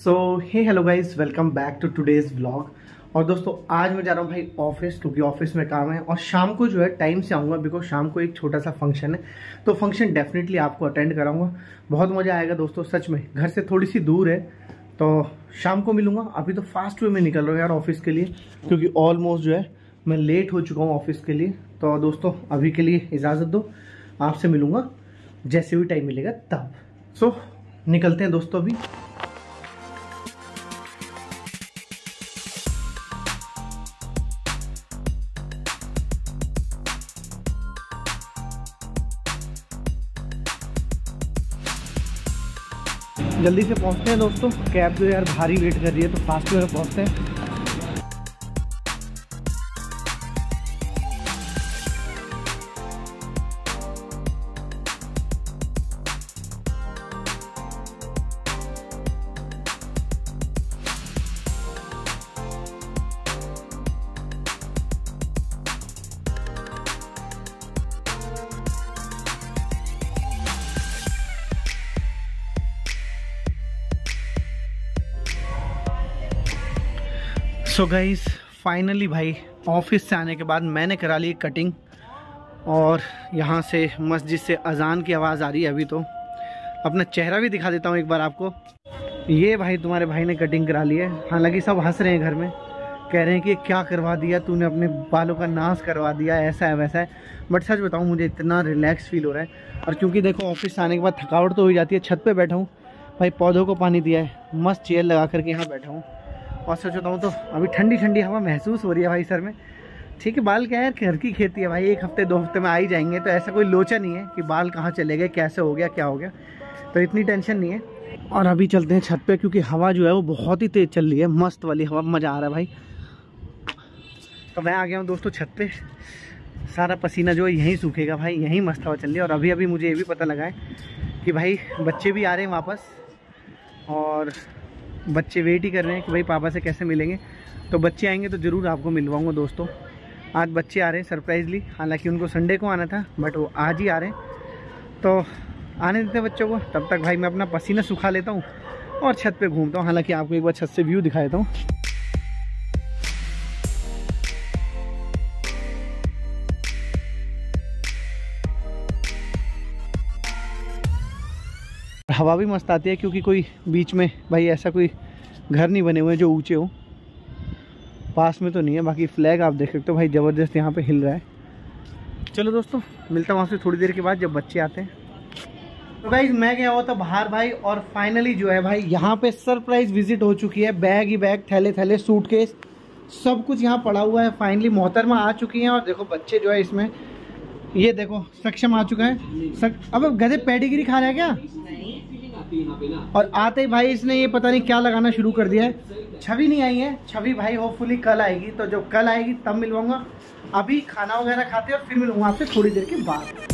So hey hello guys welcome back to today's vlog और दोस्तों आज मैं जा रहा हूँ भाई ऑफ़िस क्योंकि ऑफ़िस में काम है। और शाम को जो है टाइम से आऊँगा बिकॉज़ शाम को एक छोटा सा फ़ंक्शन है। तो फ़ंक्शन डेफिनेटली आपको अटेंड कराऊँगा। बहुत मज़ा आएगा दोस्तों सच में। घर से थोड़ी सी दूर है तो शाम को मिलूँगा। अभी तो फास्ट वे में निकल रहा हूँ यार ऑफ़िस के लिए क्योंकि ऑलमोस्ट जो है मैं लेट हो चुका हूँ ऑफ़िस के लिए। तो दोस्तों अभी के लिए इजाज़त दो आपसे मिलूँगा। जैसे भी टाइम मिलेगा तब। सो so, निकलते हैं दोस्तों अभी। जल्दी से पहुँचते हैं दोस्तों। कैब जो यार भारी वेट कर रही है तो फास्ट में पहुँचते हैं। सो गाइस फाइनली भाई ऑफ़िस से आने के बाद मैंने करा ली कटिंग और यहाँ से मस्जिद से अजान की आवाज़ आ रही है अभी तो। अपना चेहरा भी दिखा देता हूँ एक बार आपको। ये भाई, तुम्हारे भाई ने कटिंग करा ली है। हालाँकि सब हंस रहे हैं घर में। कह रहे हैं कि क्या करवा दिया तूने, अपने बालों का नाश करवा दिया, ऐसा है, वैसा है। बट सच बताऊँ, मुझे इतना रिलैक्स फील हो रहा है। और क्योंकि देखो ऑफ़िस आने के बाद थकावट तो हो जाती है, छत पर बैठा हूँ। भाई, पौधों को पानी दिया है। मस्त चेयर लगा करके यहाँ बैठा हूँ। और सोच बताऊँ तो अभी ठंडी ठंडी हवा महसूस हो रही है भाई सर में। ठीक है, बाल क्या है घर की खेती है भाई, एक हफ़्ते, दो हफ़्ते में आ ही जाएँगे तो ऐसा कोई लोचा नहीं है कि बाल कहाँ चले गए, कैसे हो गया, क्या हो गया। तो इतनी टेंशन नहीं है। और अभी चलते हैं छत पे, क्योंकि हवा जो है वो बहुत ही तेज़ चल रही है, मस्त वाली हवा, मज़ा आ रहा है भाई। तो मैं आ गया हूँ दोस्तों छत पे। सारा पसीना जो है यहीं सूखेगा भाई, यहीं मस्त हवा चल रही है। और अभी अभी मुझे ये भी पता लगा है कि भाई बच्चे भी आ रहे हैं वापस, और बच्चे वेट ही कर रहे हैं कि भाई पापा से कैसे मिलेंगे। तो बच्चे आएँगे तो ज़रूर आपको मिलवाऊँगा दोस्तों। आज बच्चे आ रहे हैं सरप्राइजली हालाँकि उनको संडे को आना था बट वो आज ही आ रहे हैं। तो आने देते बच्चों को। तब तक भाई मैं अपना पसीना सुखा लेता हूँ और छत पर घूमता हूँ। हालाँकि आपको एक बार छत से व्यू दिखा देता हूँ। हवा भी मस्त आती है क्योंकि कोई बीच में भाई ऐसा कोई घर नहीं बने हुए जो ऊँचे हो। पास में तो नहीं है, बाकी फ्लैग आप देख सकते हो। भाई ज़बरदस्त यहाँ पे हिल रहा है। चलो दोस्तों, मिलता हूँ आपसे थोड़ी देर के बाद जब बच्चे आते हैं। तो भाई मैं गया हुआ था बाहर भाई और फाइनली जो है भाई, यहाँ पे सरप्राइज़ विज़िट हो चुकी है। बैग ही बैग थैले थैले सूटकेस सब कुछ यहाँ पड़ा हुआ है। फाइनली मोहतरमा आ चुकी हैं और देखो बच्चे जो है इसमें, ये देखो, सक्षम आ चुका है। सक... अब गधे पेडिगिरी खा रहा है क्या? और आते ही भाई इसने ये पता नहीं क्या लगाना शुरू कर दिया है। छवि नहीं आई है। छवि भाई होपफुली कल आएगी। तो जब कल आएगी तब मिलवाऊँगा। अभी खाना वगैरह खाते और फिर मिलूँगा आपसे थोड़ी देर के बाद।